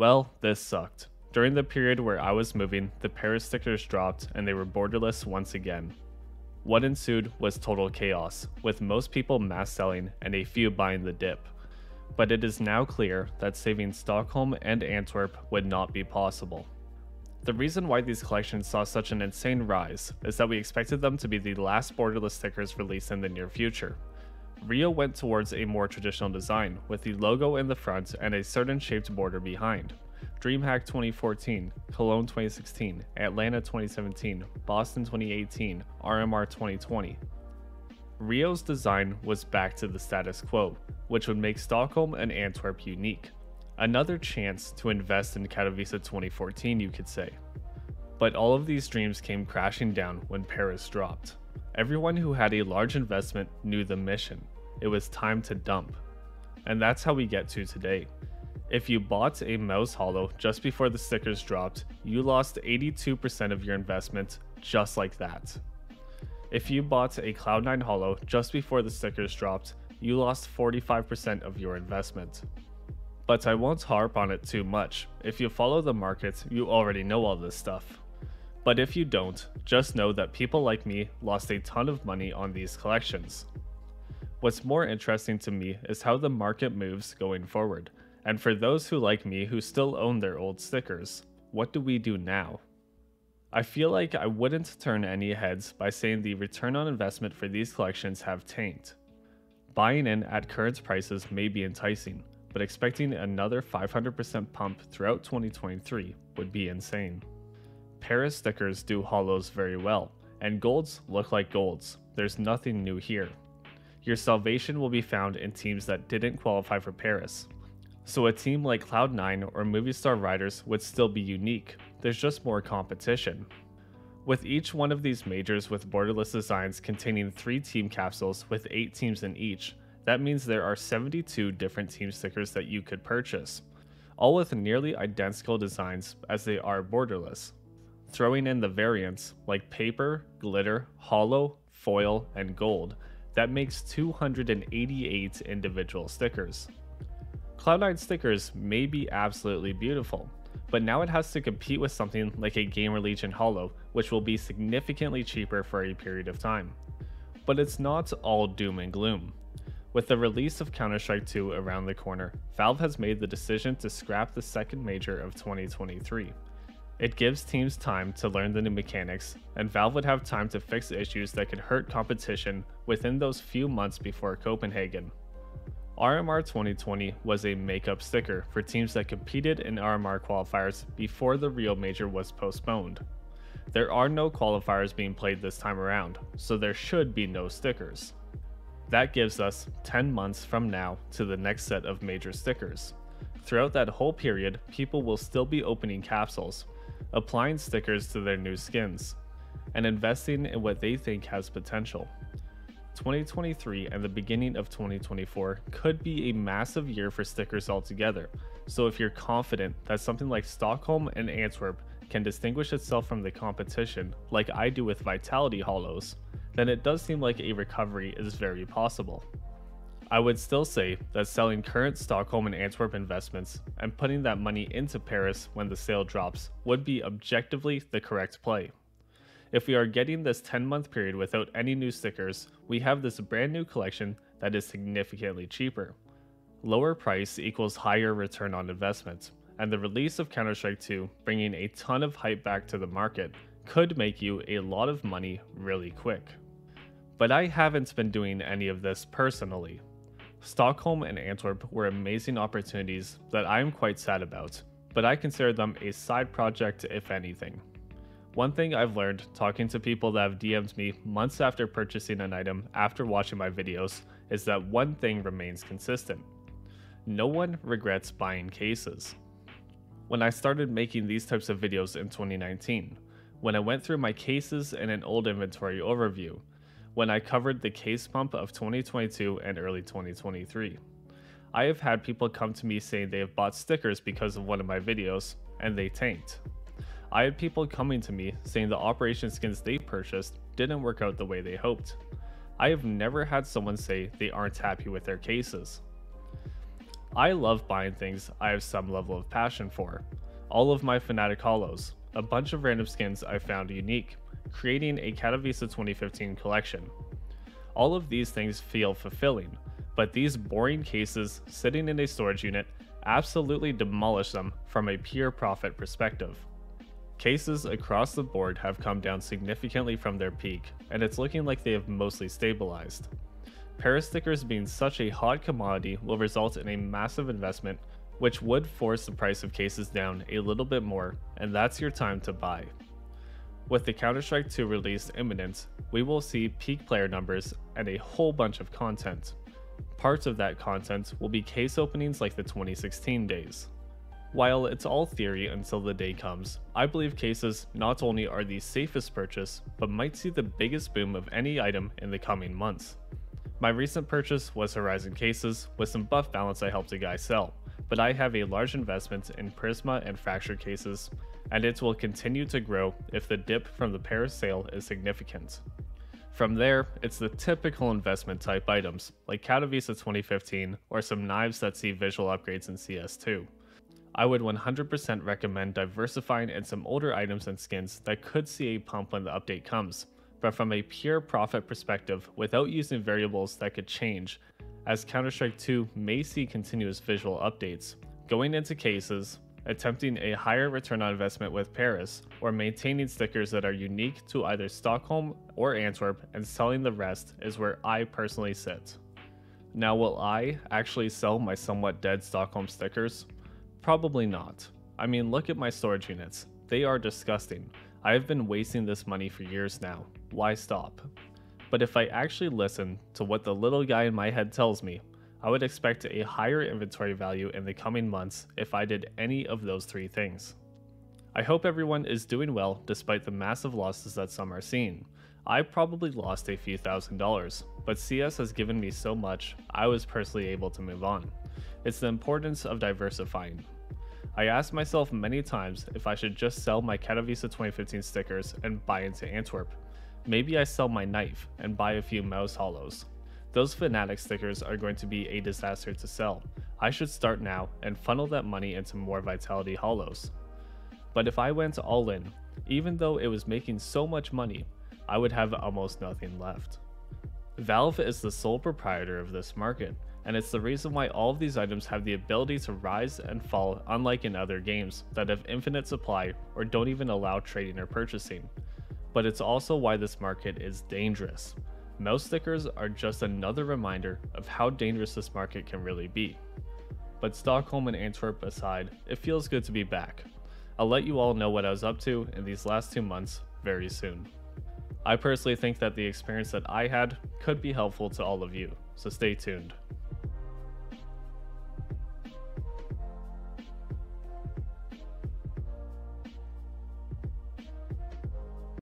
Well, this sucked. During the period where I was moving, the Paris stickers dropped and they were borderless once again. What ensued was total chaos, with most people mass selling and a few buying the dip. But it is now clear that saving Stockholm and Antwerp would not be possible. The reason why these collections saw such an insane rise is that we expected them to be the last borderless stickers released in the near future. Rio went towards a more traditional design, with the logo in the front and a certain shaped border behind. DreamHack 2014, Cologne 2016, Atlanta 2017, Boston 2018, RMR 2020. Rio's design was back to the status quo, which would make Stockholm and Antwerp unique. Another chance to invest in Katowice 2014, you could say. But all of these dreams came crashing down when Paris dropped. Everyone who had a large investment knew the mission. It was time to dump. And that's how we get to today. If you bought a MOUZ holo just before the stickers dropped, you lost 82% of your investment just like that. If you bought a Cloud9 holo just before the stickers dropped, you lost 45% of your investment. But I won't harp on it too much. If you follow the market, you already know all this stuff. But if you don't, just know that people like me lost a ton of money on these collections. What's more interesting to me is how the market moves going forward, and for those who like me who still own their old stickers, what do we do now? I feel like I wouldn't turn any heads by saying the return on investment for these collections have tanked. Buying in at current prices may be enticing, but expecting another 500% pump throughout 2023 would be insane. Paris stickers do holos very well, and golds look like golds. There's nothing new here. Your salvation will be found in teams that didn't qualify for Paris. So a team like Cloud9 or Movistar Riders would still be unique, there's just more competition. With each one of these majors with borderless designs containing 3 team capsules with 8 teams in each, that means there are 72 different team stickers that you could purchase, all with nearly identical designs as they are borderless. Throwing in the variants like paper, glitter, holo, foil, and gold, that makes 288 individual stickers. Cloud9 stickers may be absolutely beautiful, but now it has to compete with something like a GamerLegion Holo, which will be significantly cheaper for a period of time. But it's not all doom and gloom. With the release of Counter-Strike 2 around the corner, Valve has made the decision to scrap the second major of 2023. It gives teams time to learn the new mechanics, and Valve would have time to fix issues that could hurt competition within those few months before Copenhagen. RMR 2020 was a makeup sticker for teams that competed in RMR qualifiers before the real Major was postponed. There are no qualifiers being played this time around, so there should be no stickers. That gives us 10 months from now to the next set of major stickers. Throughout that whole period, people will still be opening capsules, applying stickers to their new skins, and investing in what they think has potential. 2023 and the beginning of 2024 could be a massive year for stickers altogether, so if you're confident that something like Stockholm and Antwerp can distinguish itself from the competition, like I do with Vitality Holos, then it does seem like a recovery is very possible. I would still say that selling current Stockholm and Antwerp investments and putting that money into Paris when the sale drops would be objectively the correct play. If we are getting this 10 month period without any new stickers, we have this brand new collection that is significantly cheaper. Lower price equals higher return on investment, and the release of Counter Strike 2 bringing a ton of hype back to the market could make you a lot of money really quick. But I haven't been doing any of this personally. Stockholm and Antwerp were amazing opportunities that I am quite sad about, but I consider them a side project if anything. One thing I've learned talking to people that have DM'd me months after purchasing an item after watching my videos is that one thing remains consistent. No one regrets buying cases. When I started making these types of videos in 2019, when I went through my cases in an old inventory overview, when I covered the case pump of 2022 and early 2023. I have had people come to me saying they have bought stickers because of one of my videos, and they tanked. I had people coming to me saying the operation skins they purchased didn't work out the way they hoped. I have never had someone say they aren't happy with their cases. I love buying things I have some level of passion for. All of my Fnatic Holos, a bunch of random skins I found unique, creating a Katowice 2015 collection. All of these things feel fulfilling, but these boring cases sitting in a storage unit absolutely demolish them from a pure profit perspective. Cases across the board have come down significantly from their peak, and it's looking like they have mostly stabilized. Paris stickers being such a hot commodity will result in a massive investment, which would force the price of cases down a little bit more, and that's your time to buy. With the Counter-Strike 2 release imminent, we will see peak player numbers and a whole bunch of content. Parts of that content will be case openings like the 2016 days. While it's all theory until the day comes, I believe cases not only are the safest purchase, but might see the biggest boom of any item in the coming months. My recent purchase was Horizon cases, with some buff balance I helped a guy sell, but I have a large investment in Prisma and Fracture cases, and it will continue to grow if the dip from the Paris sale is significant. From there, it's the typical investment type items, like Katowice 2015 or some knives that see visual upgrades in CS2. I would 100% recommend diversifying in some older items and skins that could see a pump when the update comes, but from a pure profit perspective without using variables that could change, as Counter-Strike 2 may see continuous visual updates. Going into cases, attempting a higher return on investment with Paris, or maintaining stickers that are unique to either Stockholm or Antwerp and selling the rest is where I personally sit. Now will I actually sell my somewhat dead Stockholm stickers? Probably not. I mean look at my storage units, they are disgusting. I have been wasting this money for years now, why stop? But if I actually listen to what the little guy in my head tells me, I would expect a higher inventory value in the coming months if I did any of those three things. I hope everyone is doing well despite the massive losses that some are seeing. I probably lost a few thousand dollars, but CS has given me so much, I was personally able to move on. It's the importance of diversifying. I asked myself many times if I should just sell my Katowice 2015 stickers and buy into Antwerp, Maybe I sell my knife and buy a few MOUZ holos. Those Fnatic stickers are going to be a disaster to sell. I should start now and funnel that money into more Vitality holos. But if I went all in, even though it was making so much money, I would have almost nothing left. Valve is the sole proprietor of this market, and it's the reason why all of these items have the ability to rise and fall unlike in other games that have infinite supply or don't even allow trading or purchasing but it's also why this market is dangerous. MOUZ stickers are just another reminder of how dangerous this market can really be. But Stockholm and Antwerp aside, it feels good to be back. I'll let you all know what I was up to in these last two months very soon. I personally think that the experience that I had could be helpful to all of you, so stay tuned.